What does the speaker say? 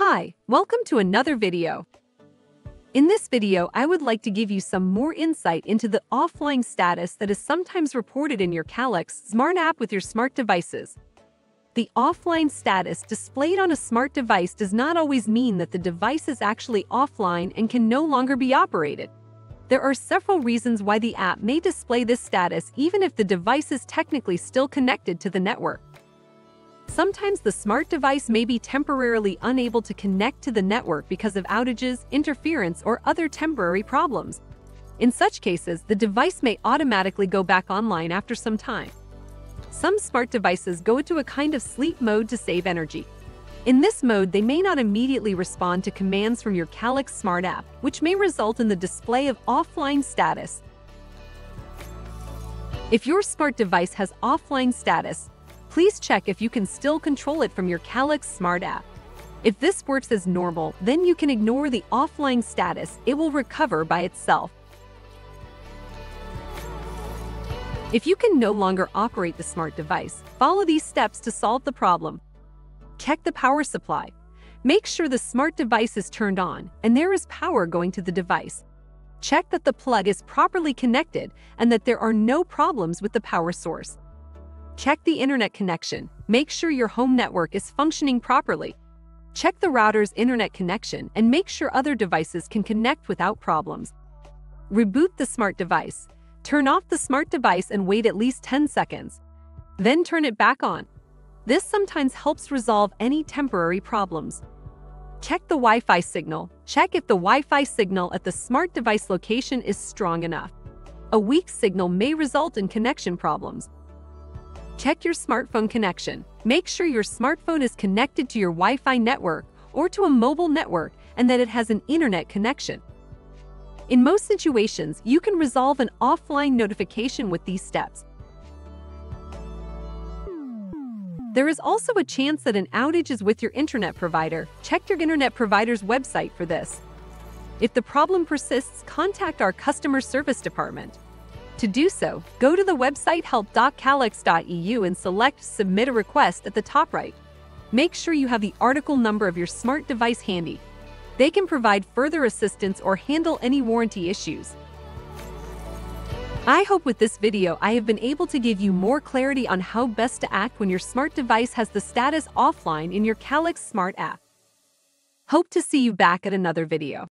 Hi, welcome to another video. In this video, I would like to give you some more insight into the offline status that is sometimes reported in your Calex Smart app with your smart devices. The offline status displayed on a smart device does not always mean that the device is actually offline and can no longer be operated. There are several reasons why the app may display this status even if the device is technically still connected to the network. Sometimes the smart device may be temporarily unable to connect to the network because of outages, interference, or other temporary problems. In such cases, the device may automatically go back online after some time. Some smart devices go into a kind of sleep mode to save energy. In this mode, they may not immediately respond to commands from your Calex Smart app, which may result in the display of offline status. If your smart device has offline status, please check if you can still control it from your Calex Smart app. If this works as normal, then you can ignore the offline status, it will recover by itself. If you can no longer operate the smart device, follow these steps to solve the problem. Check the power supply. Make sure the smart device is turned on and there is power going to the device. Check that the plug is properly connected and that there are no problems with the power source. Check the internet connection. Make sure your home network is functioning properly. Check the router's internet connection and make sure other devices can connect without problems. Reboot the smart device. Turn off the smart device and wait at least 10 seconds. Then turn it back on. This sometimes helps resolve any temporary problems. Check the Wi-Fi signal. Check if the Wi-Fi signal at the smart device location is strong enough. A weak signal may result in connection problems. Check your smartphone connection. Make sure your smartphone is connected to your Wi-Fi network or to a mobile network and that it has an internet connection. In most situations, you can resolve an offline notification with these steps. There is also a chance that an outage is with your internet provider. Check your internet provider's website for this. If the problem persists, contact our customer service department. To do so, go to the website help.calex.eu and select Submit a Request at the top right. Make sure you have the article number of your smart device handy. They can provide further assistance or handle any warranty issues. I hope with this video I have been able to give you more clarity on how best to act when your smart device has the status offline in your Calex Smart app. Hope to see you back at another video.